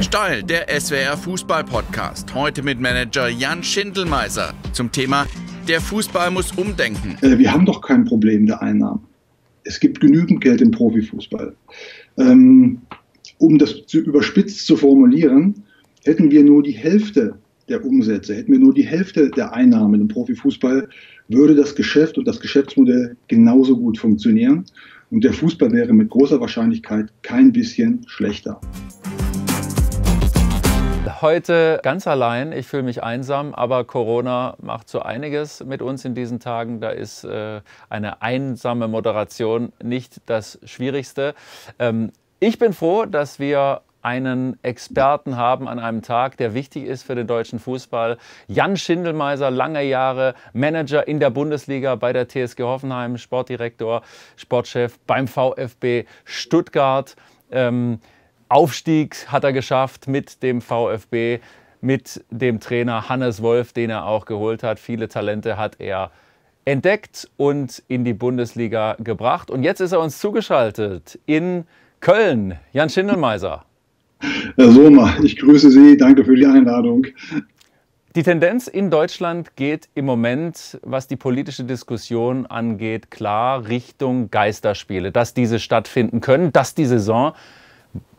Steil, der SWR Fußball Podcast. Heute mit Manager Jan Schindelmeiser zum Thema Der Fußball muss umdenken. Äh, wir haben doch kein Problem der Einnahmen. Es gibt genügend Geld im Profifußball. Ähm, um das zu überspitzt zu formulieren, hätten wir nur die Hälfte der Umsätze, hätten wir nur die Hälfte der Einnahmen im Profifußball, würde das Geschäft und das Geschäftsmodell genauso gut funktionieren. Und der Fußball wäre mit großer Wahrscheinlichkeit kein bisschen schlechter. Heute ganz allein. Ich fühle mich einsam, aber Corona macht so einiges mit uns in diesen Tagen. Da ist äh, eine einsame Moderation nicht das Schwierigste. Ähm, ich bin froh, dass wir einen Experten haben an einem Tag, der wichtig ist für den deutschen Fußball. Jan Schindelmeiser, lange Jahre Manager in der Bundesliga bei der TSG Hoffenheim, Sportdirektor, Sportchef beim VfB Stuttgart. Ähm, Aufstieg hat er geschafft mit dem VfB, mit dem Trainer Hannes Wolf, den er auch geholt hat. Viele Talente hat er entdeckt und in die Bundesliga gebracht. Und jetzt ist er uns zugeschaltet in Köln. Jan Schindelmeiser. Herr Sommer, ich grüße Sie. Danke für die Einladung. Die Tendenz in Deutschland geht im Moment, was die politische Diskussion angeht, klar Richtung Geisterspiele, dass diese stattfinden können, dass die Saison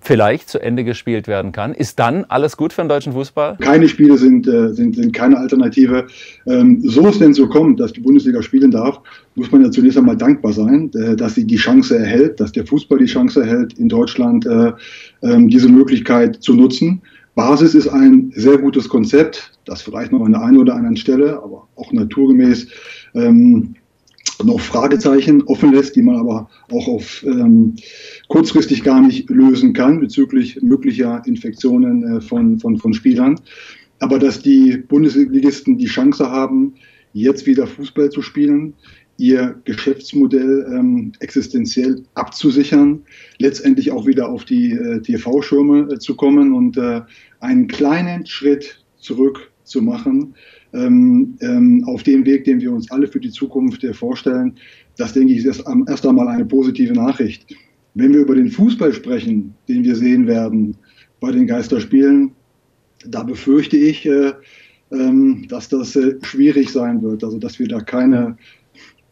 vielleicht zu Ende gespielt werden kann. Ist dann alles gut für den deutschen Fußball? Keine Spiele sind, äh, sind, sind keine Alternative. Ähm, so es denn so kommt, dass die Bundesliga spielen darf, muss man ja zunächst einmal dankbar sein, äh, dass sie die Chance erhält, dass der Fußball die Chance erhält, in Deutschland äh, äh, diese Möglichkeit zu nutzen. Basis ist ein sehr gutes Konzept, das vielleicht noch an der einen oder anderen Stelle, aber auch naturgemäß ähm, noch Fragezeichen offen lässt, die man aber auch auf ähm, kurzfristig gar nicht lösen kann bezüglich möglicher Infektionen äh, von, von, von Spielern. Aber dass die Bundesligisten die Chance haben, jetzt wieder Fußball zu spielen, ihr Geschäftsmodell ähm, existenziell abzusichern, letztendlich auch wieder auf die äh, TV-Schirme äh, zu kommen und äh, einen kleinen Schritt zurück zu machen ähm, ähm, auf dem Weg, den wir uns alle für die Zukunft äh, vorstellen. Das denke ich ist erst, einmal eine positive Nachricht. Wenn wir über den Fußball sprechen, den wir sehen werden bei den Geisterspielen, da befürchte ich, äh, ähm, dass das äh, schwierig sein wird. Also dass wir da keine,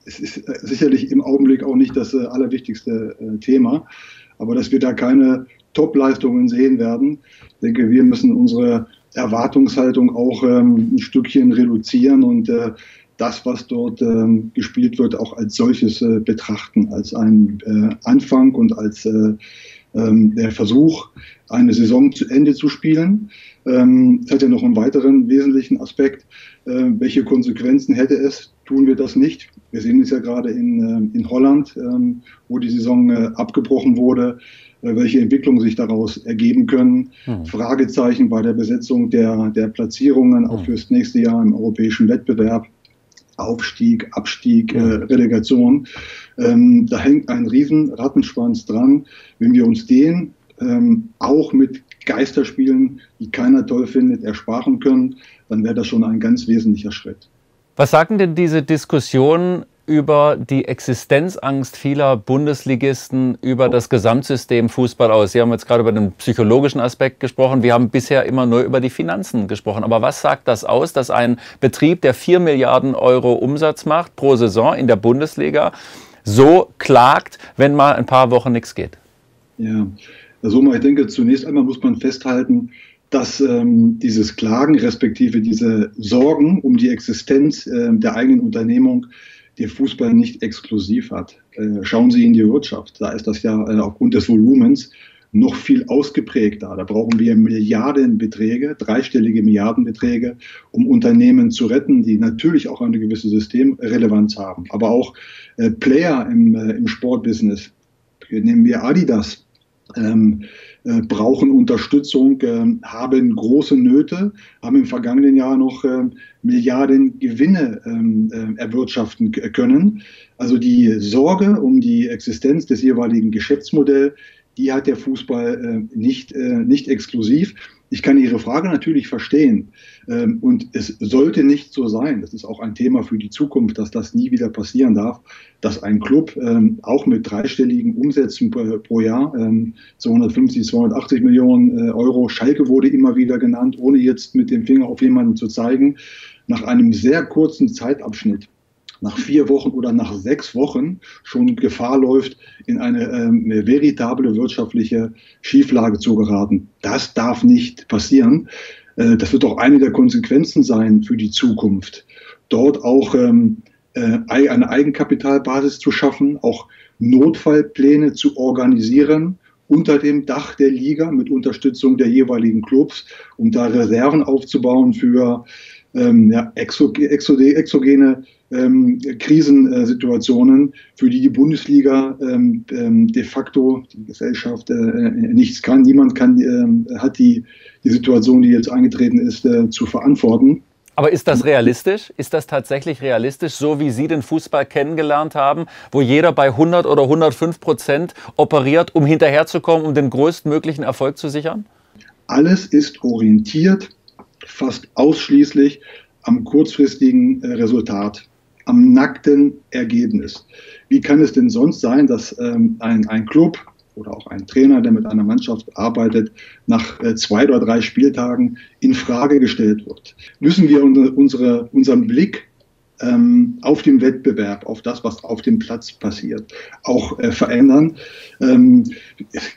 es ist äh, sicherlich im Augenblick auch nicht das äh, allerwichtigste äh, Thema, aber dass wir da keine Top-Leistungen sehen werden. Ich denke, wir müssen unsere Erwartungshaltung auch ähm, ein Stückchen reduzieren und äh, das, was dort ähm, gespielt wird, auch als solches äh, betrachten, als ein äh, Anfang und als äh, ähm, der Versuch, eine Saison zu Ende zu spielen. Ähm, es hat ja noch einen weiteren wesentlichen Aspekt. Äh, welche Konsequenzen hätte es? Tun wir das nicht? Wir sehen es ja gerade in, äh, in Holland, ähm, wo die Saison äh, abgebrochen wurde welche Entwicklungen sich daraus ergeben können. Mhm. Fragezeichen bei der Besetzung der, der Platzierungen auch hm. fürs nächste Jahr im europäischen Wettbewerb. Aufstieg, Abstieg, äh, Relegation. Ähm, da hängt ein riesen Rattenschwanz dran. Wenn wir uns den ähm, auch mit Geisterspielen, die keiner toll findet, ersparen können, dann wäre das schon ein ganz wesentlicher Schritt. Was sagen denn diese Diskussionen über die Existenzangst vieler Bundesligisten, über das Gesamtsystem Fußball aus? Sie haben jetzt gerade über den psychologischen Aspekt gesprochen. Wir haben bisher immer nur über die Finanzen gesprochen. Aber was sagt das aus, dass ein Betrieb, der 4 Milliarden Euro Umsatz macht pro Saison in der Bundesliga, so klagt, wenn mal ein paar Wochen nichts geht? Ja, also ich denke, zunächst einmal muss man festhalten, dass ähm, dieses Klagen respektive diese Sorgen um die Existenz äh, der eigenen Unternehmung der Fußball nicht exklusiv hat. Äh, schauen Sie in die Wirtschaft, da ist das ja äh, aufgrund des Volumens noch viel ausgeprägter. Da brauchen wir Milliardenbeträge, dreistellige Milliardenbeträge, um Unternehmen zu retten, die natürlich auch eine gewisse Systemrelevanz haben. Aber auch äh, Player im, im Sportbusiness, nehmen wir Adidas, ähm, äh, brauchen Unterstützung, äh, haben große Nöte, haben im vergangenen Jahr noch äh, Milliarden Gewinne ähm, äh, erwirtschaften können. Also die Sorge um die Existenz des jeweiligen Geschäftsmodells, die hat der Fußball äh, nicht, nicht exklusiv. Ich kann Ihre Frage natürlich verstehen. Ähm, und es sollte nicht so sein. Das ist auch ein Thema für die Zukunft, dass das nie wieder passieren darf, dass ein Club ähm, auch mit dreistelligen Umsätzen pro Jahr, 250, ähm, 280 Millionen äh, Euro, Schalke wurde immer wieder genannt, ohne jetzt mit dem Finger auf jemanden zu zeigen, nach einem sehr kurzen Zeitabschnitt nach vier Wochen oder nach sechs Wochen schon Gefahr läuft, in eine, ähm, eine veritable wirtschaftliche Schieflage zu geraten. Das darf nicht passieren. Äh, das wird auch eine der Konsequenzen sein für die Zukunft. Dort auch ähm, äh, eine Eigenkapitalbasis zu schaffen, auch Notfallpläne zu organisieren unter dem Dach der Liga mit Unterstützung der jeweiligen Clubs, um da Reserven aufzubauen für ähm, ja, exogene ähm, Krisensituationen, für die die Bundesliga ähm, ähm, de facto die Gesellschaft äh, nichts kann. Niemand kann, äh, hat die, die Situation, die jetzt eingetreten ist, äh, zu verantworten. Aber ist das realistisch? Ist das tatsächlich realistisch, so wie Sie den Fußball kennengelernt haben, wo jeder bei 100 oder 105 Prozent operiert, um hinterherzukommen, um den größtmöglichen Erfolg zu sichern? Alles ist orientiert fast ausschließlich am kurzfristigen äh, Resultat am nackten Ergebnis. Wie kann es denn sonst sein, dass ähm, ein, ein Club oder auch ein Trainer, der mit einer Mannschaft arbeitet, nach äh, zwei oder drei Spieltagen in Frage gestellt wird? Müssen wir unsere, unseren Blick ähm, auf den Wettbewerb, auf das, was auf dem Platz passiert, auch äh, verändern? Ähm,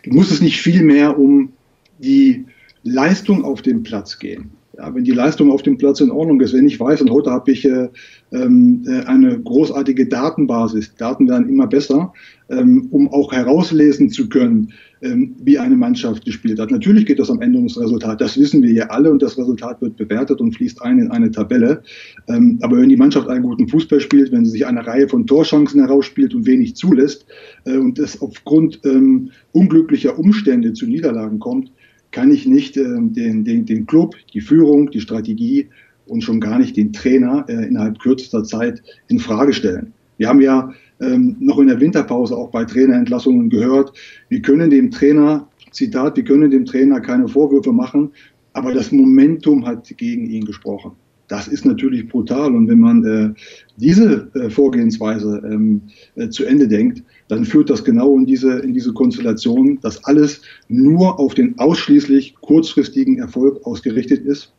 muss es nicht viel mehr um die Leistung auf dem Platz gehen? Ja, wenn die Leistung auf dem Platz in Ordnung ist, wenn ich weiß, und heute habe ich äh, ähm, äh, eine großartige Datenbasis, Daten werden immer besser, ähm, um auch herauslesen zu können, ähm, wie eine Mannschaft gespielt hat. Natürlich geht das am Ende ums Resultat, das wissen wir ja alle und das Resultat wird bewertet und fließt ein in eine Tabelle. Ähm, aber wenn die Mannschaft einen guten Fußball spielt, wenn sie sich eine Reihe von Torchancen herausspielt und wenig zulässt äh, und es aufgrund ähm, unglücklicher Umstände zu Niederlagen kommt, kann ich nicht äh, den, den, den Club, die Führung, die Strategie und schon gar nicht den Trainer äh, innerhalb kürzester Zeit in Frage stellen. Wir haben ja ähm, noch in der Winterpause auch bei Trainerentlassungen gehört, wir können dem Trainer, Zitat, wir können dem Trainer keine Vorwürfe machen, aber das Momentum hat gegen ihn gesprochen. Das ist natürlich brutal. Und wenn man äh, diese äh, Vorgehensweise ähm, äh, zu Ende denkt, dann führt das genau in diese, in diese Konstellation, dass alles nur auf den ausschließlich kurzfristigen Erfolg ausgerichtet ist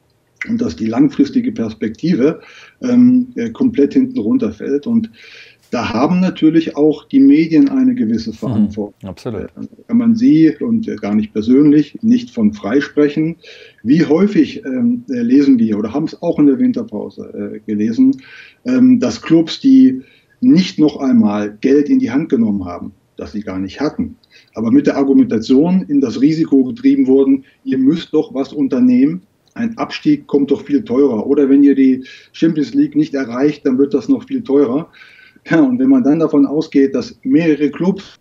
und dass die langfristige Perspektive ähm, äh, komplett hinten runterfällt. Und da haben natürlich auch die Medien eine gewisse mhm, Verantwortung. Mhm, absolut. Kann man sie und gar nicht persönlich nicht von freisprechen. Wie häufig ähm, äh, lesen wir oder haben es auch in der Winterpause äh, gelesen, ähm, dass Clubs, die nicht noch einmal Geld in die Hand genommen haben, das sie gar nicht hatten, aber mit der Argumentation in das Risiko getrieben wurden, ihr müsst doch was unternehmen, ein Abstieg kommt doch viel teurer. Oder wenn ihr die Champions League nicht erreicht, dann wird das noch viel teurer. Ja, und wenn man dann davon ausgeht, dass mehrere Clubs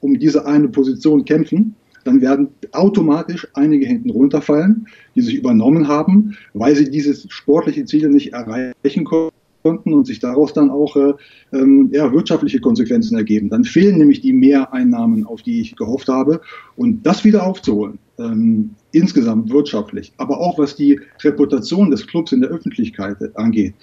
um diese eine Position kämpfen, dann werden automatisch einige hinten runterfallen, die sich übernommen haben, weil sie dieses sportliche Ziel nicht erreichen konnten und sich daraus dann auch äh, ähm, ja, wirtschaftliche Konsequenzen ergeben. Dann fehlen nämlich die Mehreinnahmen, auf die ich gehofft habe. Und das wieder aufzuholen, ähm, insgesamt wirtschaftlich, aber auch was die Reputation des Clubs in der Öffentlichkeit angeht,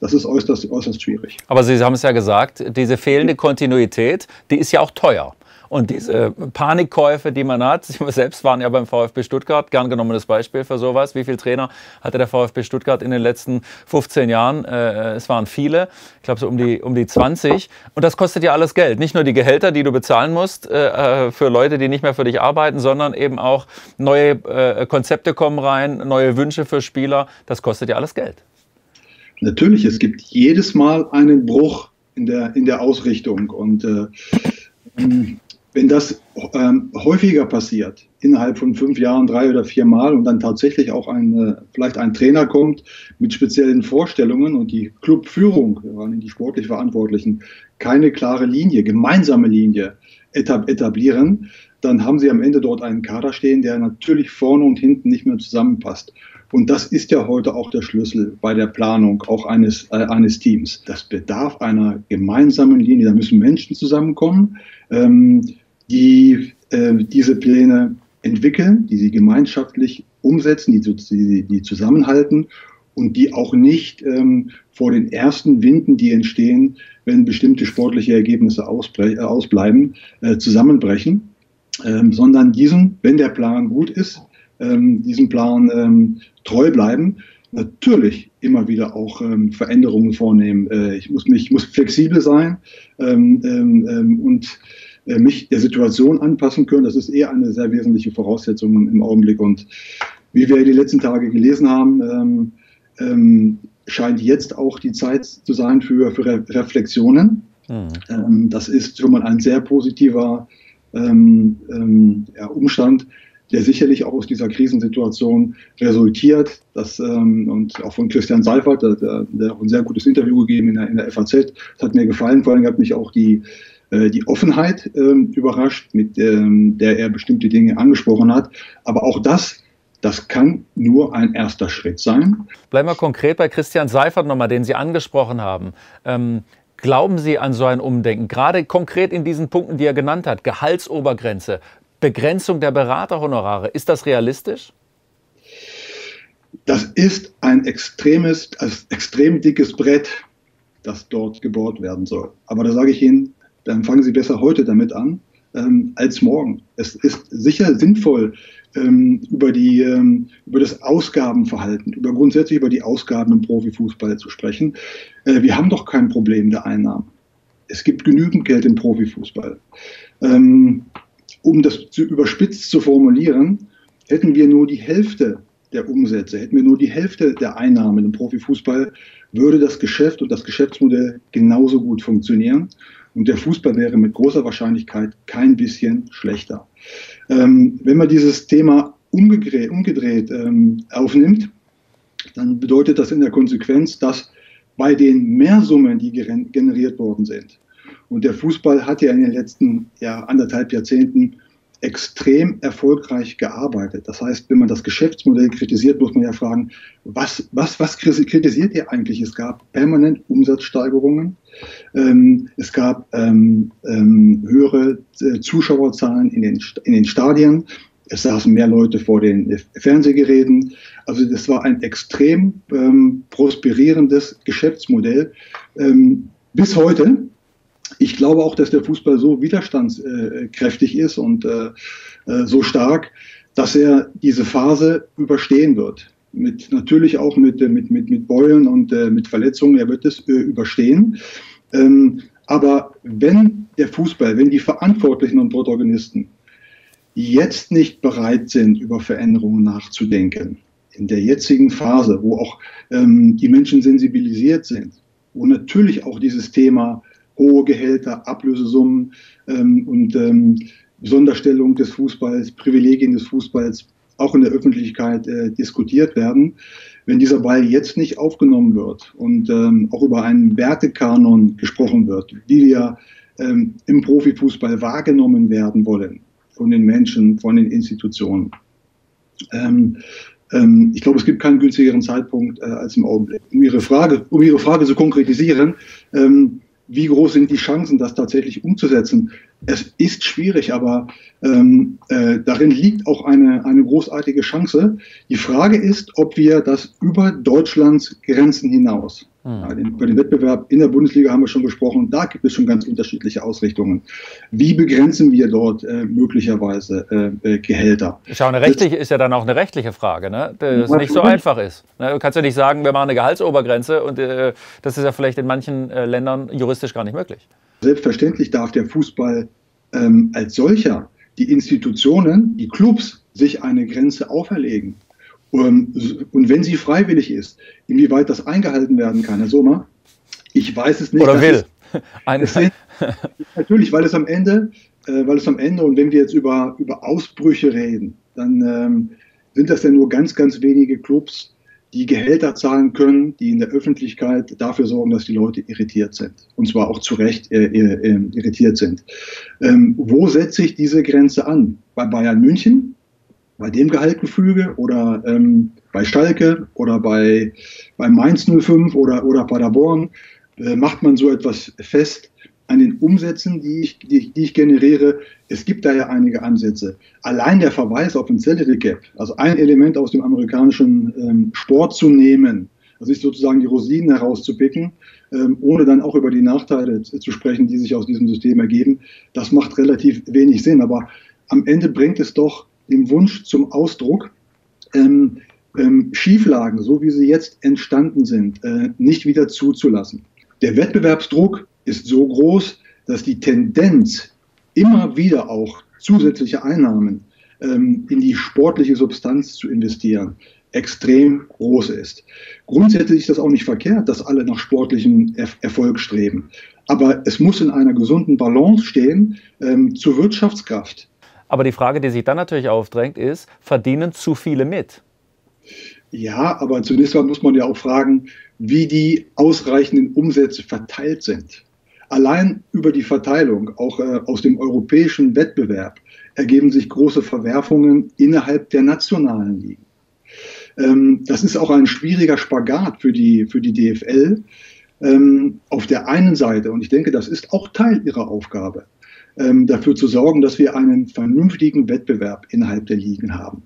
das ist äußerst, äußerst schwierig. Aber Sie haben es ja gesagt, diese fehlende Kontinuität, die ist ja auch teuer. Und diese Panikkäufe, die man hat, Sie selbst waren ja beim VfB Stuttgart, gern genommenes Beispiel für sowas. Wie viele Trainer hatte der VfB Stuttgart in den letzten 15 Jahren? Äh, es waren viele, ich glaube so um die, um die 20. Und das kostet ja alles Geld. Nicht nur die Gehälter, die du bezahlen musst äh, für Leute, die nicht mehr für dich arbeiten, sondern eben auch neue äh, Konzepte kommen rein, neue Wünsche für Spieler. Das kostet ja alles Geld. Natürlich, es gibt jedes Mal einen Bruch in der, in der Ausrichtung. Und äh, wenn das ähm, häufiger passiert, innerhalb von fünf Jahren drei oder vier Mal und dann tatsächlich auch ein, äh, vielleicht ein Trainer kommt mit speziellen Vorstellungen und die Clubführung, die sportlich Verantwortlichen, keine klare Linie, gemeinsame Linie etablieren, dann haben sie am Ende dort einen Kader stehen, der natürlich vorne und hinten nicht mehr zusammenpasst. Und das ist ja heute auch der Schlüssel bei der Planung auch eines, äh, eines Teams. Das bedarf einer gemeinsamen Linie. Da müssen Menschen zusammenkommen, ähm, die äh, diese Pläne entwickeln, die sie gemeinschaftlich umsetzen, die, die, die zusammenhalten und die auch nicht ähm, vor den ersten Winden, die entstehen, wenn bestimmte sportliche Ergebnisse äh, ausbleiben, äh, zusammenbrechen, ähm, sondern diesen, wenn der Plan gut ist, ähm, diesem Plan ähm, treu bleiben. Natürlich immer wieder auch ähm, Veränderungen vornehmen. Äh, ich muss mich ich muss flexibel sein ähm, ähm, und äh, mich der Situation anpassen können. Das ist eher eine sehr wesentliche Voraussetzung im Augenblick. Und wie wir die letzten Tage gelesen haben, ähm, ähm, scheint jetzt auch die Zeit zu sein für, für Re Reflexionen. Mhm. Ähm, das ist schon mal ein sehr positiver ähm, ähm, ja, Umstand, der sicherlich auch aus dieser Krisensituation resultiert. Das, ähm, und auch von Christian Seifert, der, der, hat ein sehr gutes Interview gegeben in der, in der FAZ. Das hat mir gefallen. Vor allem hat mich auch die, äh, die Offenheit ähm, überrascht, mit ähm, der er bestimmte Dinge angesprochen hat. Aber auch das das kann nur ein erster Schritt sein. Bleiben wir konkret bei Christian Seifert nochmal, den Sie angesprochen haben. Ähm, glauben Sie an so ein Umdenken, gerade konkret in diesen Punkten, die er genannt hat, Gehaltsobergrenze, Begrenzung der Beraterhonorare, ist das realistisch? Das ist ein extremes, ein extrem dickes Brett, das dort gebohrt werden soll. Aber da sage ich Ihnen, dann fangen Sie besser heute damit an ähm, als morgen. Es ist sicher sinnvoll, ähm, über, die, ähm, über das Ausgabenverhalten, über grundsätzlich über die Ausgaben im Profifußball zu sprechen. Äh, wir haben doch kein Problem der Einnahmen. Es gibt genügend Geld im Profifußball. Ähm, um das zu überspitzt zu formulieren, hätten wir nur die Hälfte der Umsätze, hätten wir nur die Hälfte der Einnahmen im Profifußball, würde das Geschäft und das Geschäftsmodell genauso gut funktionieren. Und der Fußball wäre mit großer Wahrscheinlichkeit kein bisschen schlechter. Ähm, wenn man dieses Thema umgedreht, umgedreht ähm, aufnimmt, dann bedeutet das in der Konsequenz, dass bei den Mehrsummen, die generiert worden sind, und der Fußball hat ja in den letzten ja, anderthalb Jahrzehnten extrem erfolgreich gearbeitet. Das heißt, wenn man das Geschäftsmodell kritisiert, muss man ja fragen, was, was, was kritisiert ihr eigentlich? Es gab permanent Umsatzsteigerungen, ähm, es gab ähm, ähm, höhere äh, Zuschauerzahlen in den, in den Stadien, es saßen mehr Leute vor den Fernsehgeräten. Also das war ein extrem ähm, prosperierendes Geschäftsmodell ähm, bis heute. Ich glaube auch, dass der Fußball so widerstandskräftig ist und äh, äh, so stark, dass er diese Phase überstehen wird. Mit, natürlich auch mit, mit, mit, mit Beulen und äh, mit Verletzungen, er wird es äh, überstehen. Ähm, aber wenn der Fußball, wenn die Verantwortlichen und Protagonisten jetzt nicht bereit sind, über Veränderungen nachzudenken, in der jetzigen Phase, wo auch ähm, die Menschen sensibilisiert sind, wo natürlich auch dieses Thema hohe Gehälter, Ablösesummen ähm, und ähm, Sonderstellung des Fußballs, Privilegien des Fußballs auch in der Öffentlichkeit äh, diskutiert werden. Wenn dieser Ball jetzt nicht aufgenommen wird und ähm, auch über einen Wertekanon gesprochen wird, wie wir ähm, im Profifußball wahrgenommen werden wollen von den Menschen, von den Institutionen. Ähm, ähm, ich glaube, es gibt keinen günstigeren Zeitpunkt äh, als im Augenblick. Um Ihre Frage, um Ihre Frage zu konkretisieren, ähm, wie groß sind die Chancen, das tatsächlich umzusetzen? Es ist schwierig, aber ähm, äh, darin liegt auch eine, eine großartige Chance. Die Frage ist, ob wir das über Deutschlands Grenzen hinaus Mhm. Über den Wettbewerb in der Bundesliga haben wir schon gesprochen. Da gibt es schon ganz unterschiedliche Ausrichtungen. Wie begrenzen wir dort äh, möglicherweise äh, äh Gehälter? Schau, eine rechtliche ist ja dann auch eine rechtliche Frage, ne? das nicht so einfach ist. Ne? Du kannst ja nicht sagen, wir machen eine Gehaltsobergrenze und äh, das ist ja vielleicht in manchen äh, Ländern juristisch gar nicht möglich. Selbstverständlich darf der Fußball ähm, als solcher die Institutionen, die Clubs sich eine Grenze auferlegen. Und, und wenn sie freiwillig ist, inwieweit das eingehalten werden kann, Herr Sommer, ich weiß es nicht. Oder will. Ist, natürlich, weil es am Ende, äh, weil es am Ende, und wenn wir jetzt über, über Ausbrüche reden, dann ähm, sind das ja nur ganz, ganz wenige Clubs, die Gehälter zahlen können, die in der Öffentlichkeit dafür sorgen, dass die Leute irritiert sind. Und zwar auch zu Recht äh, äh, irritiert sind. Ähm, wo setze ich diese Grenze an? Bei Bayern München? Bei dem Gehaltgefüge oder ähm, bei Schalke oder bei, bei Mainz 05 oder, oder Paderborn äh, macht man so etwas fest, an den Umsätzen, die ich, die, die, ich generiere. Es gibt da ja einige Ansätze. Allein der Verweis auf ein Salary Gap, also ein Element aus dem amerikanischen ähm, Sport zu nehmen, also sich sozusagen die Rosinen herauszupicken, ähm, ohne dann auch über die Nachteile zu sprechen, die sich aus diesem System ergeben, das macht relativ wenig Sinn. Aber am Ende bringt es doch den Wunsch zum Ausdruck, ähm, ähm, Schieflagen, so wie sie jetzt entstanden sind, äh, nicht wieder zuzulassen. Der Wettbewerbsdruck ist so groß, dass die Tendenz, immer wieder auch zusätzliche Einnahmen ähm, in die sportliche Substanz zu investieren, extrem groß ist. Grundsätzlich ist das auch nicht verkehrt, dass alle nach sportlichem Erfolg streben. Aber es muss in einer gesunden Balance stehen ähm, zur Wirtschaftskraft. Aber die Frage, die sich dann natürlich aufdrängt, ist, verdienen zu viele mit? Ja, aber zunächst mal muss man ja auch fragen, wie die ausreichenden Umsätze verteilt sind. Allein über die Verteilung, auch äh, aus dem europäischen Wettbewerb, ergeben sich große Verwerfungen innerhalb der nationalen Ligen. Ähm, das ist auch ein schwieriger Spagat für die, für die DFL. Ähm, auf der einen Seite, und ich denke, das ist auch Teil ihrer Aufgabe, dafür zu sorgen, dass wir einen vernünftigen Wettbewerb innerhalb der Ligen haben.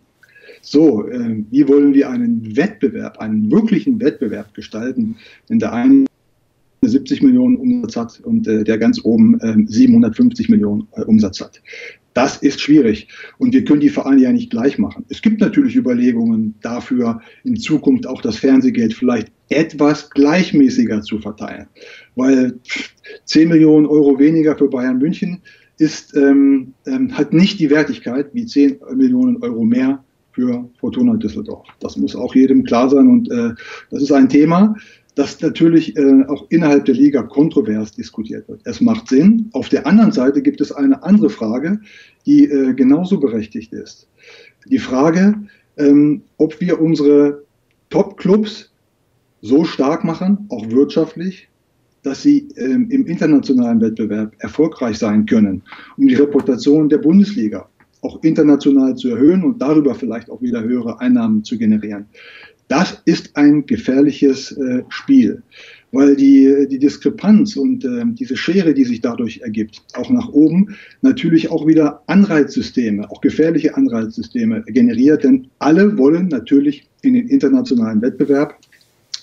So, äh, wie wollen wir einen Wettbewerb, einen wirklichen Wettbewerb gestalten, wenn der eine 70 Millionen Umsatz hat und äh, der ganz oben äh, 750 Millionen äh, Umsatz hat. Das ist schwierig und wir können die Vereine ja nicht gleich machen. Es gibt natürlich Überlegungen dafür, in Zukunft auch das Fernsehgeld vielleicht etwas gleichmäßiger zu verteilen, weil 10 Millionen Euro weniger für Bayern München ist, ähm, ähm, hat nicht die Wertigkeit wie 10 Millionen Euro mehr für Fortuna Düsseldorf. Das muss auch jedem klar sein und äh, das ist ein Thema, das natürlich äh, auch innerhalb der Liga kontrovers diskutiert wird. Es macht Sinn. Auf der anderen Seite gibt es eine andere Frage, die äh, genauso berechtigt ist. Die Frage, ähm, ob wir unsere Top-Clubs so stark machen, auch wirtschaftlich, dass sie ähm, im internationalen Wettbewerb erfolgreich sein können, um die Reputation der Bundesliga auch international zu erhöhen und darüber vielleicht auch wieder höhere Einnahmen zu generieren. Das ist ein gefährliches äh, Spiel, weil die, die Diskrepanz und äh, diese Schere, die sich dadurch ergibt, auch nach oben, natürlich auch wieder Anreizsysteme, auch gefährliche Anreizsysteme generiert, denn alle wollen natürlich in den internationalen Wettbewerb,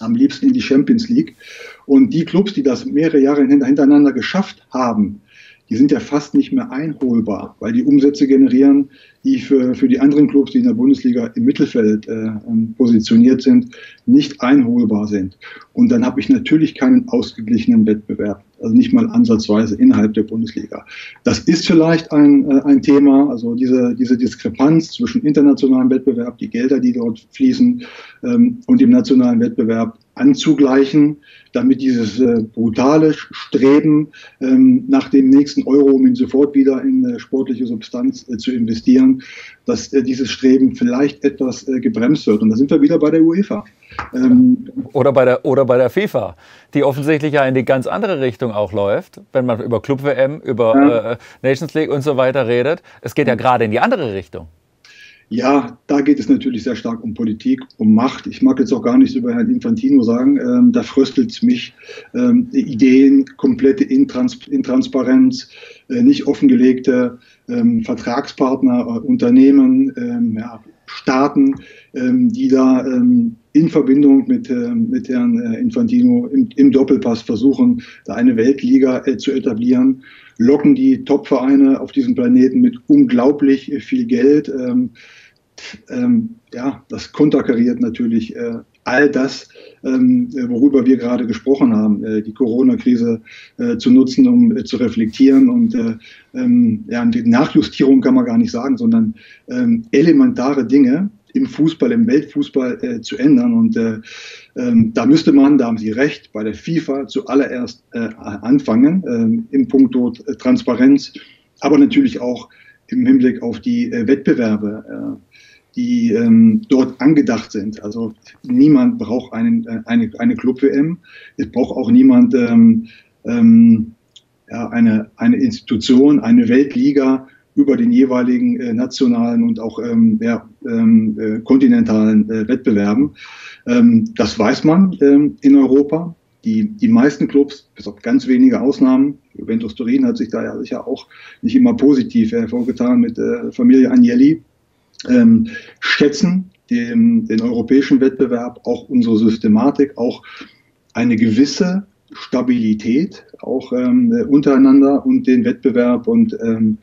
am liebsten in die Champions League. Und die Clubs, die das mehrere Jahre hintereinander geschafft haben, die sind ja fast nicht mehr einholbar, weil die Umsätze generieren, die für, für die anderen Clubs, die in der Bundesliga im Mittelfeld äh, ähm, positioniert sind, nicht einholbar sind. Und dann habe ich natürlich keinen ausgeglichenen Wettbewerb, also nicht mal ansatzweise innerhalb der Bundesliga. Das ist vielleicht ein, äh, ein Thema, also diese, diese Diskrepanz zwischen internationalem Wettbewerb, die Gelder, die dort fließen, ähm, und dem nationalen Wettbewerb anzugleichen, damit dieses äh, brutale Streben ähm, nach dem nächsten Euro, um ihn sofort wieder in äh, sportliche Substanz äh, zu investieren, dass äh, dieses Streben vielleicht etwas äh, gebremst wird. Und da sind wir wieder bei der UEFA. Ähm, oder, bei der, oder bei der FIFA, die offensichtlich ja in die ganz andere Richtung auch läuft, wenn man über Club-WM, über ja. Äh, Nations League und so weiter redet. Es geht ja gerade in die andere Richtung. Ja, da geht es natürlich sehr stark um Politik, um Macht. Ich mag jetzt auch gar nichts über Herrn Infantino sagen. Ähm, da fröstelt mich ähm, Ideen, komplette Intrans Intransparenz, äh, nicht offengelegte ähm, Vertragspartner, äh, Unternehmen, ähm, ja, Staaten, ähm, die da ähm, in Verbindung mit, äh, mit Herrn äh, Infantino im, im, Doppelpass versuchen, da eine Weltliga äh, zu etablieren, locken die Topvereine auf diesem Planeten mit unglaublich viel Geld. Ähm, ähm, ja, das konterkariert natürlich äh, all das, ähm, worüber wir gerade gesprochen haben, äh, die Corona-Krise äh, zu nutzen, um äh, zu reflektieren und äh, ähm, ja, die Nachjustierung kann man gar nicht sagen, sondern ähm, elementare Dinge im Fußball, im Weltfußball äh, zu ändern. Und äh, ähm, da müsste man, da haben Sie recht, bei der FIFA zuallererst anfangen, im Punkto Transparenz, aber natürlich auch im Hinblick auf die Wettbewerbe die ähm, dort angedacht sind. Also niemand braucht einen, äh, eine, eine Club-WM. Es braucht auch niemand ähm, ähm, ja, eine, eine Institution, eine Weltliga über den jeweiligen äh, nationalen und auch ähm, ja, ähm, äh, kontinentalen äh, Wettbewerben. Ähm, das weiß man ähm, in Europa. Die, die meisten Clubs, bis auf ganz wenige Ausnahmen, Juventus Turin hat sich da ja sicher auch nicht immer positiv hervorgetan mit der Familie Agnelli, ähm, schätzen den, den europäischen Wettbewerb, auch unsere Systematik, auch eine gewisse Stabilität, auch ähm, untereinander und den Wettbewerb und ähm,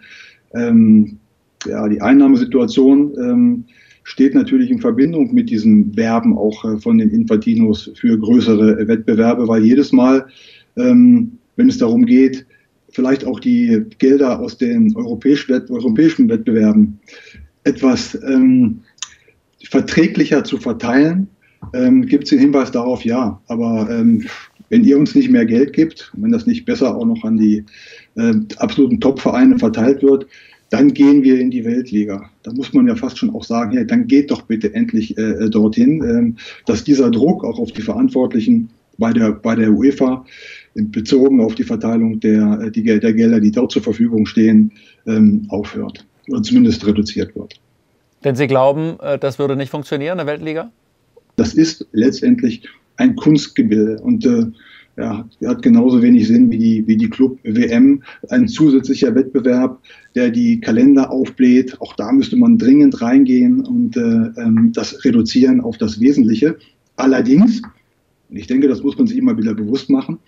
ähm, ja, die Einnahmesituation ähm, steht natürlich in Verbindung mit diesen Werben auch äh, von den Infantinos für größere Wettbewerbe, weil jedes Mal, ähm, wenn es darum geht, vielleicht auch die Gelder aus den europäischen, Wettbewerben etwas ähm, verträglicher zu verteilen, ähm, gibt es den Hinweis darauf, ja, aber wenn ihr uns nicht mehr Geld gibt, wenn das nicht besser auch noch an die äh, absoluten Top-Vereine verteilt wird, dann gehen wir in die Weltliga. Da muss man ja fast schon auch sagen, hey, dann geht doch bitte endlich äh, dorthin, äh, dass dieser Druck auch auf die Verantwortlichen bei der, bei der UEFA bezogen auf die Verteilung der, äh, die, der Gelder, die dort zur Verfügung stehen, ähm, aufhört oder zumindest reduziert wird. Denn Sie glauben, äh, das würde nicht funktionieren in der Weltliga? Das ist letztendlich ein Kunstgebilde und äh, ja, hat genauso wenig Sinn wie die, wie die Club-WM. Ein zusätzlicher Wettbewerb, der die Kalender aufbläht. Auch da müsste man dringend reingehen und äh, ähm, das reduzieren auf das Wesentliche. Allerdings, und ich denke, das muss man sich immer wieder bewusst machen,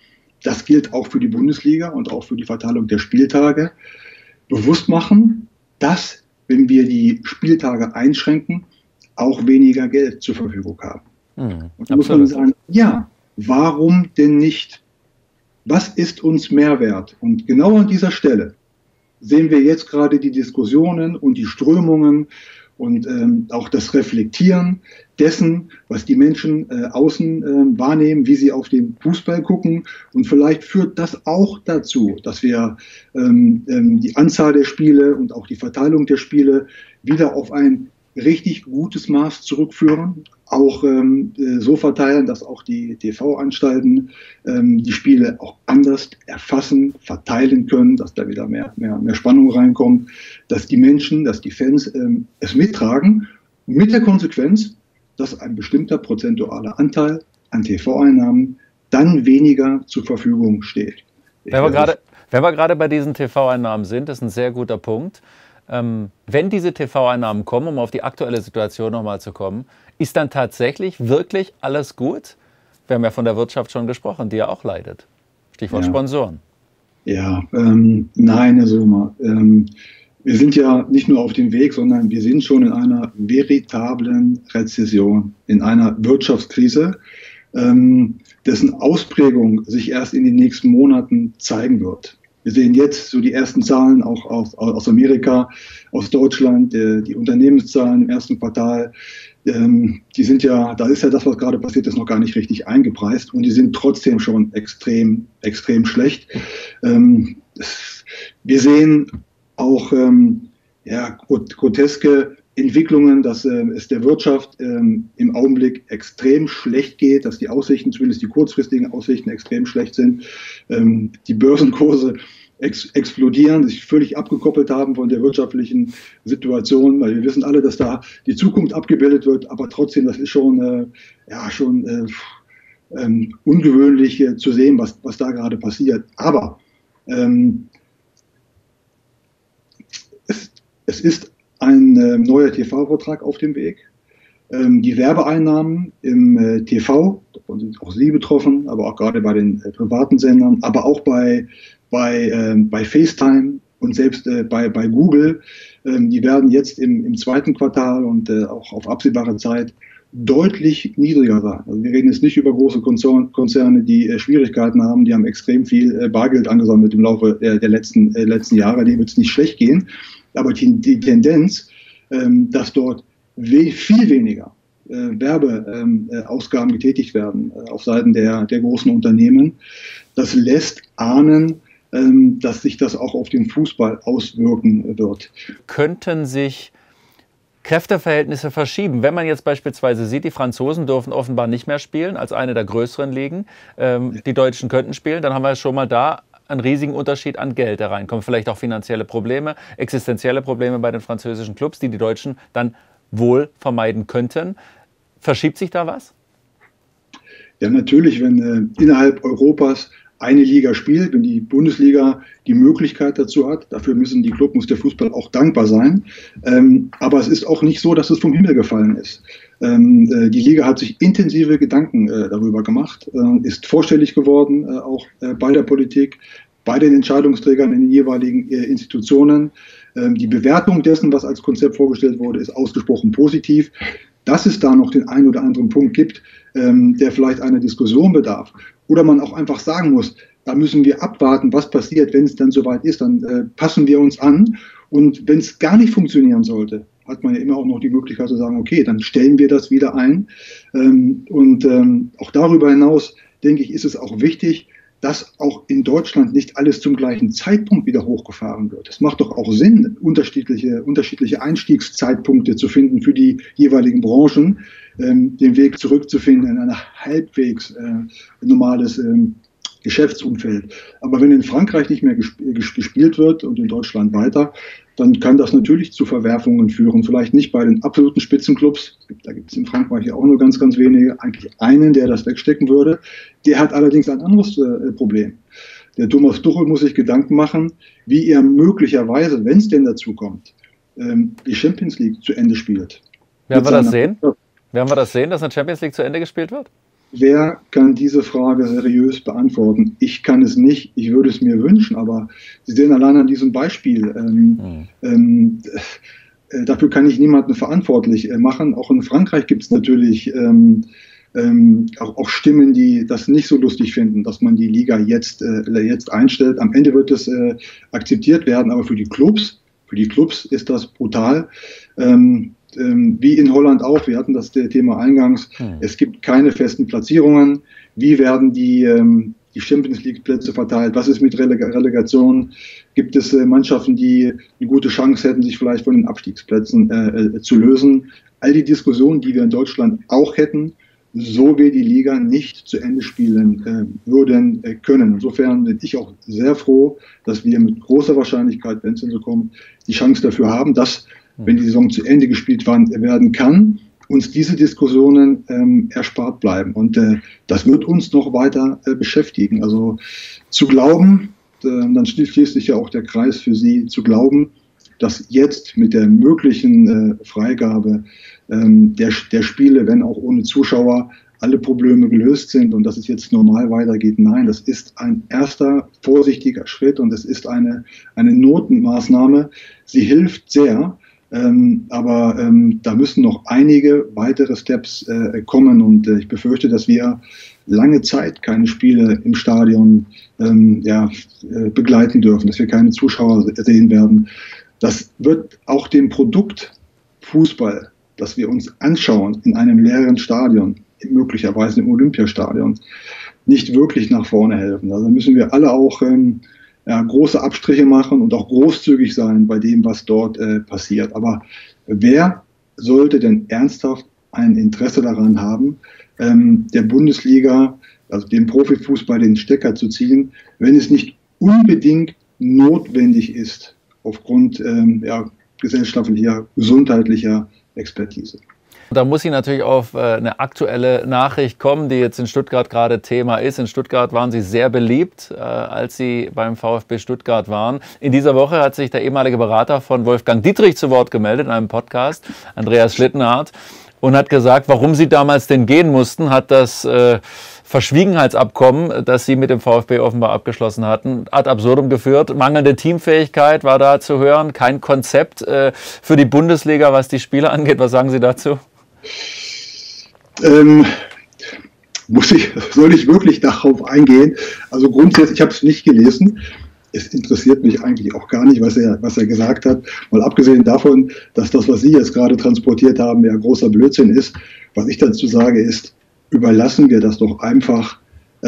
das gilt auch für die Bundesliga und auch für die Verteilung der Spieltage, bewusst machen, dass, wenn wir die Spieltage einschränken, auch weniger Geld zur Verfügung haben. Mhm, und da muss man sagen, ja, warum denn nicht? Was ist uns Mehrwert? Und genau an dieser Stelle sehen wir jetzt gerade die Diskussionen und die Strömungen und ähm, auch das Reflektieren dessen, was die Menschen äh, außen äh, wahrnehmen, wie sie auf den Fußball gucken. Und vielleicht führt das auch dazu, dass wir ähm, ähm, die Anzahl der Spiele und auch die Verteilung der Spiele wieder auf ein richtig gutes Maß zurückführen, auch ähm, äh, so verteilen, dass auch die TV-Anstalten ähm, die Spiele auch anders erfassen, verteilen können, dass da wieder mehr, mehr, mehr Spannung reinkommt, dass die Menschen, dass die Fans ähm, es mittragen, mit der Konsequenz, dass ein bestimmter prozentualer Anteil an TV-Einnahmen dann weniger zur Verfügung steht. Wenn wir, gerade, wenn wir gerade bei diesen TV-Einnahmen sind, ist ein sehr guter Punkt. Ähm, wenn diese TV-Einnahmen kommen, um auf die aktuelle Situation nochmal zu kommen, ist dann tatsächlich wirklich alles gut? Wir haben ja von der Wirtschaft schon gesprochen, die ja auch leidet. Stichwort ja. Sponsoren. Ja, ähm, nein, Herr Sommer. Ähm, wir sind ja nicht nur auf dem Weg, sondern wir sind schon in einer veritablen Rezession, in einer Wirtschaftskrise, ähm, dessen Ausprägung sich erst in den nächsten Monaten zeigen wird. Wir sehen jetzt so die ersten Zahlen auch aus, aus Amerika, aus Deutschland, äh, die Unternehmenszahlen im ersten Quartal. Ähm, die sind ja, da ist ja das, was gerade passiert ist, noch gar nicht richtig eingepreist und die sind trotzdem schon extrem, extrem schlecht. Ähm, wir sehen auch ähm, ja, groteske Entwicklungen, dass äh, es der Wirtschaft ähm, im Augenblick extrem schlecht geht, dass die Aussichten, zumindest die kurzfristigen Aussichten, extrem schlecht sind. Ähm, die Börsenkurse ex explodieren, sich völlig abgekoppelt haben von der wirtschaftlichen Situation, weil wir wissen alle, dass da die Zukunft abgebildet wird, aber trotzdem, das ist schon, äh, ja, schon äh, ähm, ungewöhnlich äh, zu sehen, was, was da gerade passiert. Aber ähm, es, es ist ein äh, neuer TV-Vertrag auf dem Weg. Ähm, die Werbeeinnahmen im äh, TV, davon sind auch Sie betroffen, aber auch gerade bei den äh, privaten Sendern, aber auch bei bei, ähm, bei FaceTime und selbst äh, bei, bei Google. Ähm, die werden jetzt im, im zweiten Quartal und äh, auch auf absehbare Zeit deutlich niedriger sein. Also wir reden jetzt nicht über große Konzerne, die äh, Schwierigkeiten haben, die haben extrem viel äh, Bargeld angesammelt im Laufe der, der letzten, äh, letzten Jahre, denen wird es nicht schlecht gehen. Aber die, die Tendenz, ähm, dass dort we viel weniger äh, Werbeausgaben ähm, äh, getätigt werden äh, auf Seiten der, der großen Unternehmen, das lässt ahnen, ähm, dass sich das auch auf den Fußball auswirken wird. Könnten sich Kräfteverhältnisse verschieben. Wenn man jetzt beispielsweise sieht, die Franzosen dürfen offenbar nicht mehr spielen als eine der größeren Ligen. Ähm, die Deutschen könnten spielen, dann haben wir schon mal da einen riesigen Unterschied an Geld, der reinkommt. Vielleicht auch finanzielle Probleme, existenzielle Probleme bei den französischen Clubs, die die Deutschen dann wohl vermeiden könnten. Verschiebt sich da was? Ja, natürlich, wenn äh, innerhalb Europas eine Liga spielt, wenn die Bundesliga die Möglichkeit dazu hat. Dafür müssen die Club, muss der Fußball auch dankbar sein. Ähm, aber es ist auch nicht so, dass es vom Himmel gefallen ist. Ähm, äh, die Liga hat sich intensive Gedanken äh, darüber gemacht, äh, ist vorstellig geworden, äh, auch äh, bei der Politik, bei den Entscheidungsträgern in den jeweiligen äh, Institutionen. Ähm, die Bewertung dessen, was als Konzept vorgestellt wurde, ist ausgesprochen positiv. Dass es da noch den einen oder anderen Punkt gibt, ähm, der vielleicht einer Diskussion bedarf, oder man auch einfach sagen muss, da müssen wir abwarten, was passiert, wenn es dann soweit ist, dann äh, passen wir uns an. Und wenn es gar nicht funktionieren sollte, hat man ja immer auch noch die Möglichkeit zu sagen, okay, dann stellen wir das wieder ein. Ähm, und auch darüber hinaus, denke ich, ist es auch wichtig, dass auch in Deutschland nicht alles zum gleichen Zeitpunkt wieder hochgefahren wird. Es macht doch auch Sinn, unterschiedliche, unterschiedliche Einstiegszeitpunkte zu finden für die jeweiligen Branchen, ähm, den Weg zurückzufinden in ein halbwegs äh, normales ähm, Geschäftsumfeld. Aber wenn in Frankreich nicht mehr gespielt wird und in Deutschland weiter, dann kann das natürlich zu Verwerfungen führen. Vielleicht nicht bei den absoluten Spitzenclubs. Da gibt es in Frankreich ja auch nur ganz, ganz wenige. Eigentlich einen, der das wegstecken würde. Der hat allerdings ein anderes äh, Problem. Der Thomas Tuchel muss sich Gedanken machen, wie er möglicherweise, wenn es denn dazu kommt, ähm, die Champions League zu Ende spielt. Werden wir das sehen? Werden wir das sehen, dass eine Champions League zu Ende gespielt wird? Wer kann diese Frage seriös beantworten? Ich kann es nicht, ich würde es mir wünschen, aber Sie sehen allein an diesem Beispiel, ähm, mhm. ähm, äh, dafür kann ich niemanden verantwortlich äh, machen. Auch in Frankreich gibt es natürlich ähm, ähm, auch, auch, Stimmen, die das nicht so lustig finden, dass man die Liga jetzt, äh, jetzt einstellt. Am Ende wird es äh, akzeptiert werden, aber für die Clubs, für die Clubs ist das brutal. Ähm, ähm, wie in Holland auch, wir hatten das Thema eingangs, hm. es gibt keine festen Platzierungen. Wie werden die, ähm, die Champions League Plätze verteilt? Was ist mit Releg Relegation? Gibt es äh, Mannschaften, die eine gute Chance hätten, sich vielleicht von den Abstiegsplätzen äh, äh, zu lösen? All die Diskussionen, die wir in Deutschland auch hätten, so wir die Liga nicht zu Ende spielen äh, würden äh, können. Insofern bin ich auch sehr froh, dass wir mit großer Wahrscheinlichkeit, wenn es so kommt, die Chance dafür haben, dass wenn die Saison zu Ende gespielt werden kann, uns diese Diskussionen ähm, erspart bleiben. Und äh, das wird uns noch weiter äh, beschäftigen. Also zu glauben, äh, dann schließt sich ja auch der Kreis für Sie, zu glauben, dass jetzt mit der möglichen äh, Freigabe ähm, der, der Spiele, wenn auch ohne Zuschauer, alle Probleme gelöst sind und dass es jetzt normal weitergeht. Nein, das ist ein erster vorsichtiger Schritt und es ist eine, eine Notenmaßnahme. Sie hilft sehr, ähm, aber ähm, da müssen noch einige weitere Steps äh, kommen und äh, ich befürchte, dass wir lange Zeit keine Spiele im Stadion ähm, ja, äh, begleiten dürfen, dass wir keine Zuschauer sehen werden. Das wird auch dem Produkt Fußball, das wir uns anschauen in einem leeren Stadion, möglicherweise im Olympiastadion, nicht wirklich nach vorne helfen. Also müssen wir alle auch ähm, ja, große Abstriche machen und auch großzügig sein bei dem, was dort äh, passiert. Aber wer sollte denn ernsthaft ein Interesse daran haben, ähm, der Bundesliga, also dem Profifußball den Stecker zu ziehen, wenn es nicht unbedingt notwendig ist, aufgrund ähm, ja, gesellschaftlicher, gesundheitlicher Expertise. Da muss ich natürlich auf äh, eine aktuelle Nachricht kommen, die jetzt in Stuttgart gerade Thema ist. In Stuttgart waren Sie sehr beliebt, äh, als Sie beim VfB Stuttgart waren. In dieser Woche hat sich der ehemalige Berater von Wolfgang Dietrich zu Wort gemeldet in einem Podcast, Andreas Schlittenhardt, und hat gesagt, warum Sie damals denn gehen mussten, hat das äh, Verschwiegenheitsabkommen, das Sie mit dem VfB offenbar abgeschlossen hatten, ad absurdum geführt. Mangelnde Teamfähigkeit war da zu hören, kein Konzept für die Bundesliga, was die Spieler angeht. Was sagen Sie dazu? Ähm, muss ich, soll ich wirklich darauf eingehen? Also grundsätzlich, ich habe es nicht gelesen. Es interessiert mich eigentlich auch gar nicht, was er, was er gesagt hat. Mal abgesehen davon, dass das, was Sie jetzt gerade transportiert haben, ja großer Blödsinn ist. Was ich dazu sage, ist, überlassen wir das doch einfach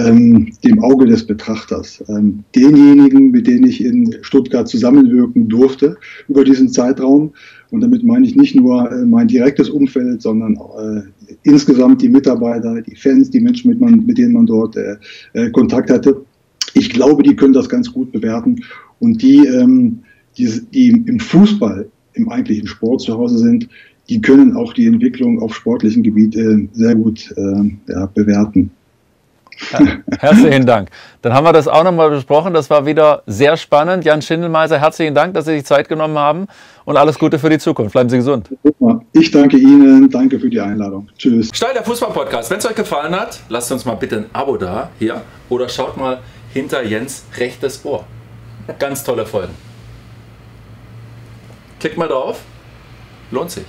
ähm, dem Auge des Betrachters. Ähm, denjenigen, mit denen ich in Stuttgart zusammenwirken durfte über diesen Zeitraum, und damit meine ich nicht nur äh, mein direktes Umfeld, sondern äh, insgesamt die Mitarbeiter, die Fans, die Menschen, mit, man, mit denen man dort äh, äh, Kontakt hatte. Ich glaube, die können das ganz gut bewerten. Und die, ähm, die, die im Fußball, im eigentlichen Sport zu Hause sind, die können auch die Entwicklung auf sportlichem Gebiet äh, sehr gut äh, ja, bewerten. Herzlichen Dank. Dann haben wir das auch nochmal besprochen. Das war wieder sehr spannend. Jan Schindelmeiser, herzlichen Dank, dass Sie sich Zeit genommen haben und alles Gute für die Zukunft. Bleiben Sie gesund. Ich danke Ihnen. Danke für die Einladung. Tschüss. Steil der Fußball-Podcast. Wenn es euch gefallen hat, lasst uns mal bitte ein Abo da hier oder schaut mal hinter Jens rechtes Ohr. Ganz tolle Folgen. Klickt mal drauf. Lohnt sich.